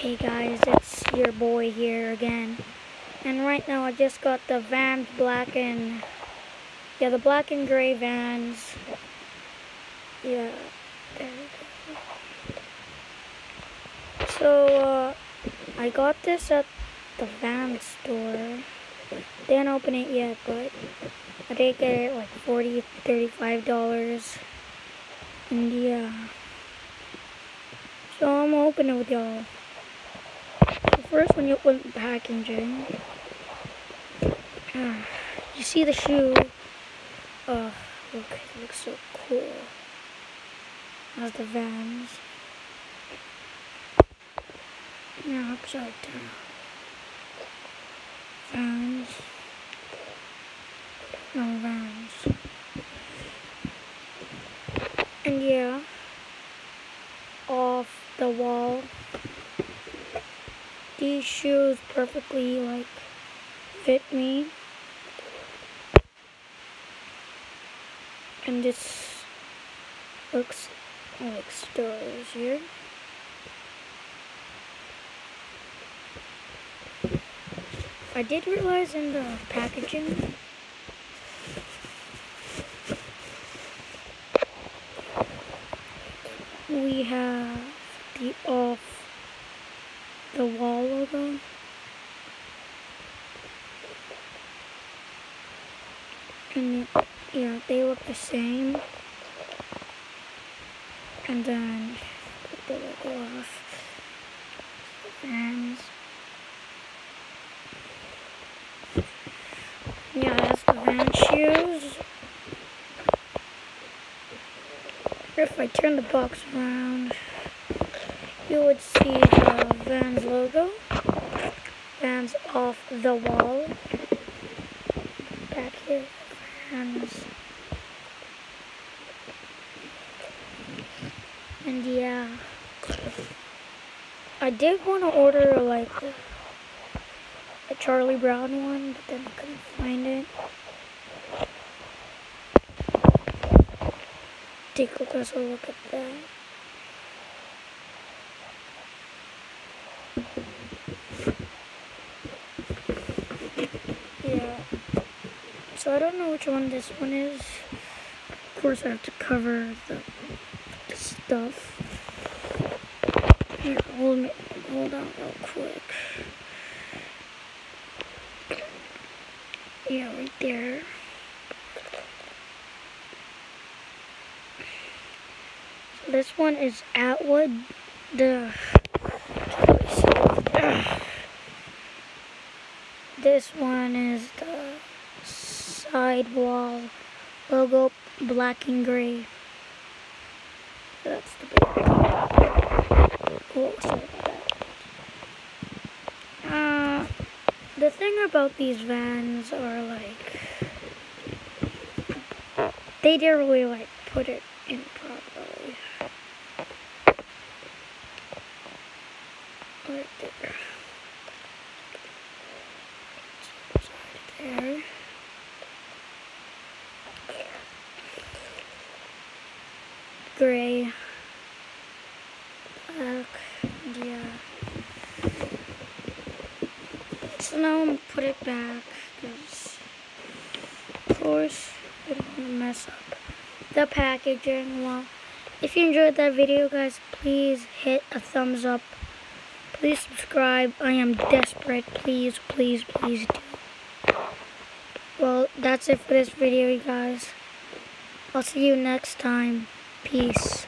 Hey guys, it's your boy here again. And right now I just got the Vans black and yeah, the black and gray Vans. Yeah. So uh I got this at the Vans store. Didn't open it yet, but I did get it like 40 $35. And yeah. So I'm gonna open it with y'all. First, when you open the packaging, uh, you see the shoe. Oh, look, it looks so cool. Has the Vans. Now upside down. Vans. No Vans. And yeah, off the wall these shoes perfectly like fit me. And this looks like stores here. I did realize in the packaging we have the off the wall logo. And yeah, they look the same. And then put the logo off. And yeah, that's the van shoes. If I turn the box around, you would see the Vans logo. Vans off the wall. Back here, Vans. And yeah, I did want to order like a Charlie Brown one, but then I couldn't find it. Take a closer look at that. Yeah. So I don't know which one this one is. Of course, I have to cover the, the stuff. Here, hold me, hold on real quick. Yeah, right there. This one is Atwood. The This one is the sidewall logo, black and gray. That's the big Oh, sorry about that. Uh, the thing about these vans are like, they didn't really like put it in properly. Right there. there. Gray. Black. Yeah. So now I'm gonna put it back because, of course, I don't want to mess up the packaging. Well, if you enjoyed that video, guys, please hit a thumbs up. Please subscribe. I am desperate. Please, please, please do. Well, that's it for this video, you guys. I'll see you next time. Peace.